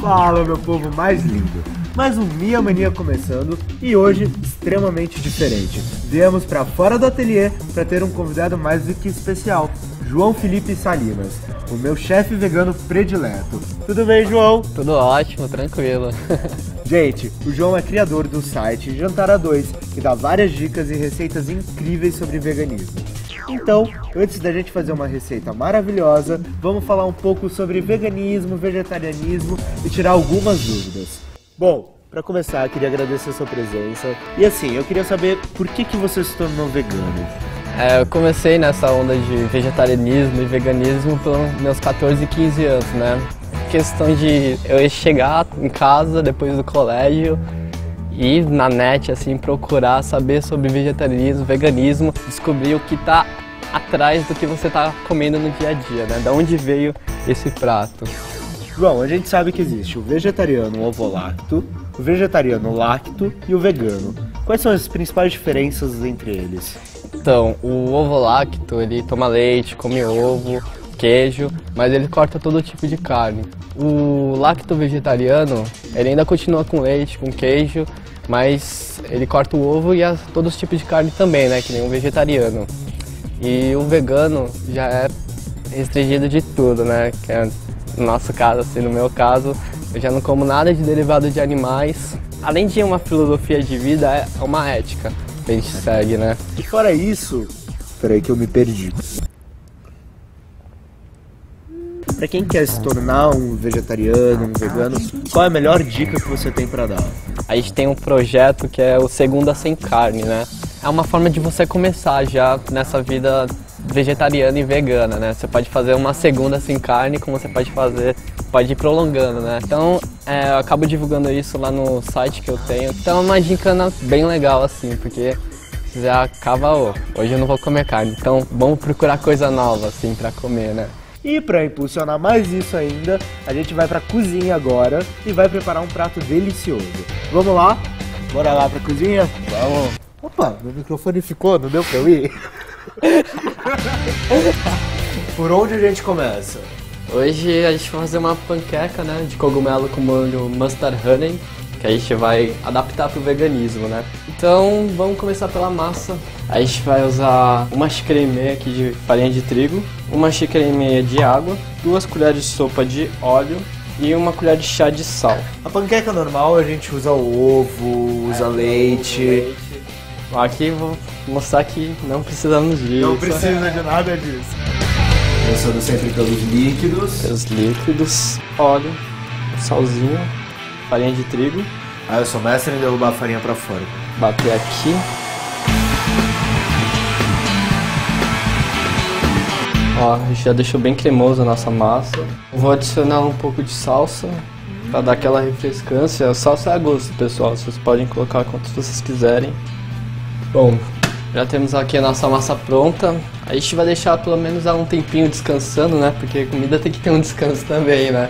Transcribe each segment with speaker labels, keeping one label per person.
Speaker 1: Fala, meu povo mais lindo. Mais um Minha Mania começando e hoje extremamente diferente. Viemos para fora do ateliê para ter um convidado mais do que especial, João Felipe Salinas, o meu chefe vegano predileto. Tudo bem, João?
Speaker 2: Tudo ótimo, tranquilo.
Speaker 1: Gente, o João é criador do site Jantar a 2, que dá várias dicas e receitas incríveis sobre veganismo. Então, antes da gente fazer uma receita maravilhosa, vamos falar um pouco sobre veganismo, vegetarianismo e tirar algumas dúvidas. Bom, para começar, queria agradecer a sua presença. E assim, eu queria saber por que, que você se tornou vegano.
Speaker 2: É, eu comecei nessa onda de vegetarianismo e veganismo pelos meus 14 e 15 anos, né? Questão de eu chegar em casa depois do colégio ir na net, assim, procurar saber sobre vegetarianismo, veganismo, descobrir o que está atrás do que você está comendo no dia a dia, né? Da onde veio esse prato.
Speaker 1: João, a gente sabe que existe o vegetariano ovo-lacto, o vegetariano lacto e o vegano. Quais são as principais diferenças entre eles?
Speaker 2: Então, o ovo lacto, ele toma leite, come ovo, queijo, mas ele corta todo tipo de carne. O lacto vegetariano, ele ainda continua com leite, com queijo, mas ele corta o ovo e as, todos os tipos de carne também, né, que nem um vegetariano. E o vegano já é restringido de tudo, né, que é no nosso caso, assim, no meu caso, eu já não como nada de derivado de animais. Além de uma filosofia de vida, é uma ética que a gente segue, né?
Speaker 1: E fora isso, peraí que eu me perdi. Para quem quer se tornar um vegetariano, um vegano, qual é a melhor dica que você tem para dar?
Speaker 2: A gente tem um projeto que é o Segunda Sem Carne, né? É uma forma de você começar já nessa vida vegetariana e vegana, né? Você pode fazer uma segunda sem carne, como você pode fazer, pode ir prolongando, né? Então, é, eu acabo divulgando isso lá no site que eu tenho. Então, é uma gincana bem legal, assim, porque você acaba, oh, hoje eu não vou comer carne, então vamos procurar coisa nova, assim, para comer, né?
Speaker 1: E para impulsionar mais isso ainda, a gente vai para cozinha agora e vai preparar um prato delicioso. Vamos lá? Bora lá para cozinha? Vamos. Opa, meu microfone ficou, não deu para eu ir? Por onde a gente começa?
Speaker 2: Hoje a gente vai fazer uma panqueca, né, de cogumelo com molho mustard honey, que a gente vai adaptar pro veganismo, né? Então, vamos começar pela massa. A gente vai usar uma xícara e meia aqui de farinha de trigo, uma xícara e meia de água, duas colheres de sopa de óleo e uma colher de chá de sal.
Speaker 1: A panqueca normal a gente usa o ovo, usa é, leite. leite.
Speaker 2: Aqui vou mostrar que não precisamos disso.
Speaker 1: Não precisa de nada disso. Começando sempre pelos líquidos.
Speaker 2: Pelos líquidos, óleo, salzinho, farinha de trigo.
Speaker 1: Ah, eu sou mestre em derrubar a farinha pra fora.
Speaker 2: Bater aqui. Ó, a gente já deixou bem cremosa a nossa massa. Vou adicionar um pouco de salsa para dar aquela refrescância. A salsa é a gosto, pessoal. Vocês podem colocar quantos vocês quiserem. Bom, já temos aqui a nossa massa pronta. A gente vai deixar pelo menos um tempinho descansando, né? Porque comida tem que ter um descanso também, né?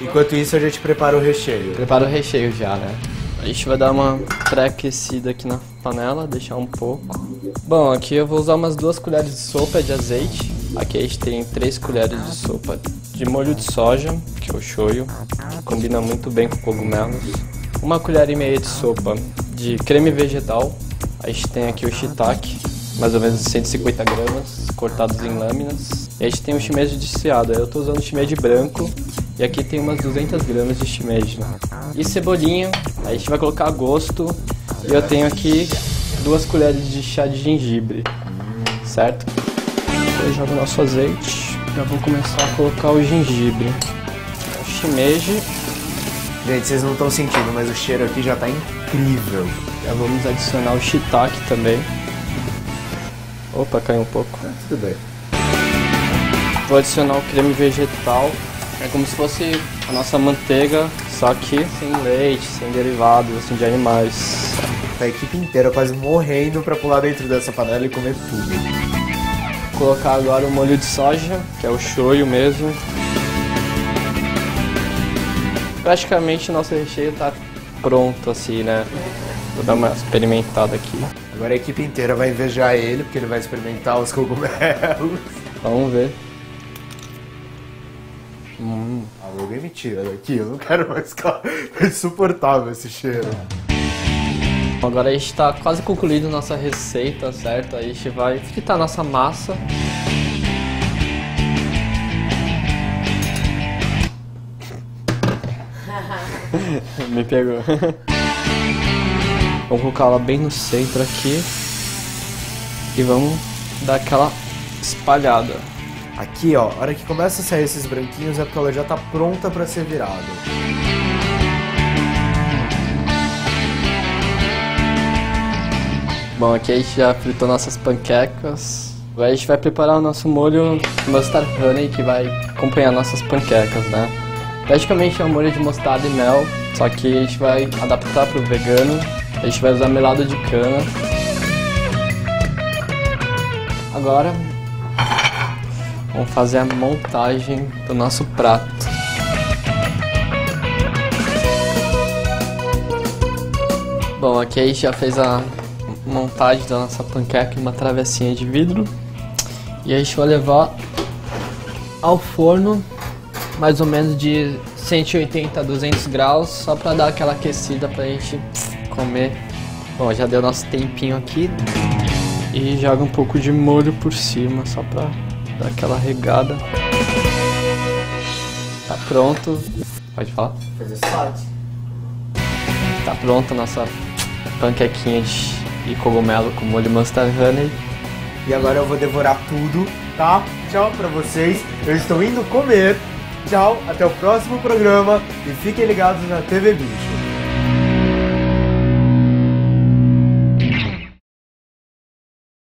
Speaker 1: Enquanto isso, a gente prepara o recheio.
Speaker 2: Prepara o recheio já, né? A gente vai dar uma pré-aquecida aqui na panela, deixar um pouco. Bom, aqui eu vou usar umas duas colheres de sopa de azeite. Aqui a gente tem três colheres de sopa de molho de soja, que é o shoyu, que combina muito bem com cogumelos. Uma colher e meia de sopa de creme vegetal. A gente tem aqui o shiitake, mais ou menos 150 gramas, cortados em lâminas. E a gente tem o shimeji desfiado. Eu estou usando shimeji branco e aqui tem umas 200 gramas de shimeji. E cebolinha, a gente vai colocar a gosto. E eu tenho aqui duas colheres de chá de gengibre, certo? Eu jogo o nosso azeite. Já vou começar a colocar o gengibre. O shimeji.
Speaker 1: Gente, vocês não estão sentindo, mas o cheiro aqui já está incrível.
Speaker 2: Já vamos adicionar o shiitake também. Opa, caiu um pouco.
Speaker 1: Ah, tudo bem.
Speaker 2: Vou adicionar o creme vegetal é como se fosse a nossa manteiga, só que sem leite, sem derivados assim, de animais.
Speaker 1: A equipe inteira quase morrendo para pular dentro dessa panela e comer tudo.
Speaker 2: Vou colocar agora o molho de soja, que é o shoyu mesmo. Praticamente nosso recheio está pronto assim, né? Vou dar uma experimentada aqui.
Speaker 1: Agora a equipe inteira vai invejar ele, porque ele vai experimentar os cogumelos.
Speaker 2: Vamos ver.
Speaker 1: Hum. alguém me tira daqui, eu não quero mais ficar. É insuportável esse cheiro.
Speaker 2: Agora a gente está quase concluindo nossa receita, certo? Aí a gente vai fritar nossa massa. Me pegou. vamos colocar ela bem no centro aqui. E vamos dar aquela espalhada.
Speaker 1: Aqui, ó, a hora que começa a sair esses branquinhos é porque ela já tá pronta para ser virada.
Speaker 2: Bom, aqui a gente já fritou nossas panquecas. Agora a gente vai preparar o nosso molho mustard honey que vai acompanhar nossas panquecas, né? Praticamente é um molho de mostarda e mel, só que a gente vai adaptar para o vegano. A gente vai usar melado de cana. Agora vamos fazer a montagem do nosso prato. Bom, aqui a gente já fez a montagem da nossa panqueca em uma travessinha de vidro. E a gente vai levar ao forno mais ou menos de 180 a 200 graus, só para dar aquela aquecida pra gente comer. Bom, já deu nosso tempinho aqui. E joga um pouco de molho por cima, só pra dar aquela regada. Tá pronto. Pode falar?
Speaker 1: Fazer salad.
Speaker 2: Tá pronta a nossa panquequinha de, de cogumelo com molho mustard honey.
Speaker 1: E agora eu vou devorar tudo, tá? Tchau pra vocês. Eu estou indo comer. Tchau, até o próximo programa e fiquem ligados na TV Bicho.